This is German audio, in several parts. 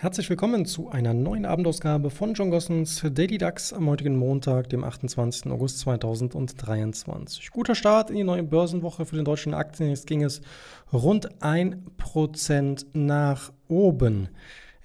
Herzlich willkommen zu einer neuen Abendausgabe von John Gossens Daily DAX am heutigen Montag, dem 28. August 2023. Guter Start in die neue Börsenwoche für den deutschen Aktien. Jetzt ging es rund 1% nach oben.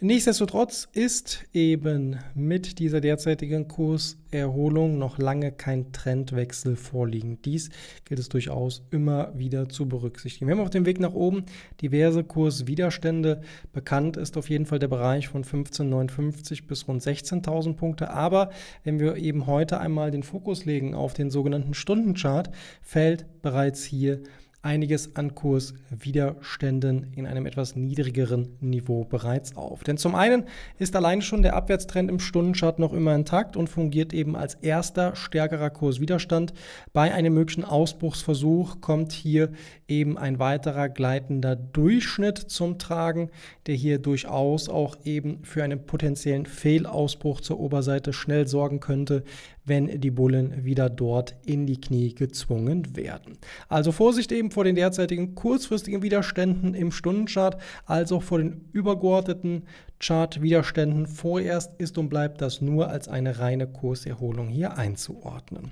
Nichtsdestotrotz ist eben mit dieser derzeitigen Kurserholung noch lange kein Trendwechsel vorliegend. Dies gilt es durchaus immer wieder zu berücksichtigen. Wir haben auf dem Weg nach oben diverse Kurswiderstände. Bekannt ist auf jeden Fall der Bereich von 15,59 bis rund 16.000 Punkte. Aber wenn wir eben heute einmal den Fokus legen auf den sogenannten Stundenchart, fällt bereits hier einiges an Kurswiderständen in einem etwas niedrigeren Niveau bereits auf. Denn zum einen ist allein schon der Abwärtstrend im Stundenchart noch immer intakt und fungiert eben als erster stärkerer Kurswiderstand. Bei einem möglichen Ausbruchsversuch kommt hier eben ein weiterer gleitender Durchschnitt zum Tragen, der hier durchaus auch eben für einen potenziellen Fehlausbruch zur Oberseite schnell sorgen könnte, wenn die Bullen wieder dort in die Knie gezwungen werden. Also Vorsicht eben vor den derzeitigen kurzfristigen Widerständen im Stundenchart, als auch vor den übergeordneten Chartwiderständen. Vorerst ist und bleibt das nur als eine reine Kurserholung hier einzuordnen.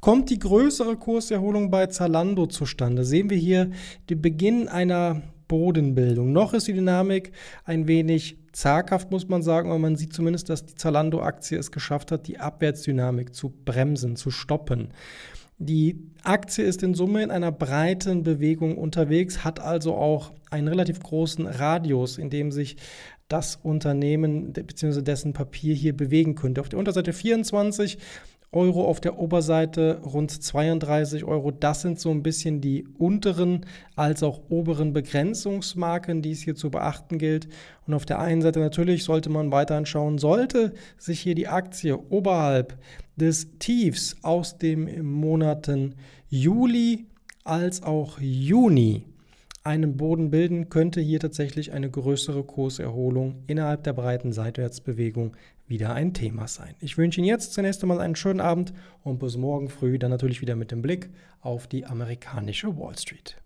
Kommt die größere Kurserholung bei Zalando zustande, sehen wir hier den Beginn einer Bodenbildung. Noch ist die Dynamik ein wenig zaghaft, muss man sagen, aber man sieht zumindest, dass die Zalando-Aktie es geschafft hat, die Abwärtsdynamik zu bremsen, zu stoppen. Die Aktie ist in Summe in einer breiten Bewegung unterwegs, hat also auch einen relativ großen Radius, in dem sich das Unternehmen bzw. dessen Papier hier bewegen könnte. Auf der Unterseite 24 Euro, auf der Oberseite rund 32 Euro. Das sind so ein bisschen die unteren als auch oberen Begrenzungsmarken, die es hier zu beachten gilt. Und auf der einen Seite natürlich sollte man weiterhin schauen, sollte sich hier die Aktie oberhalb des Tiefs aus den Monaten Juli als auch Juni einen Boden bilden, könnte hier tatsächlich eine größere Kurserholung innerhalb der breiten Seitwärtsbewegung wieder ein Thema sein. Ich wünsche Ihnen jetzt zunächst einmal einen schönen Abend und bis morgen früh dann natürlich wieder mit dem Blick auf die amerikanische Wall Street.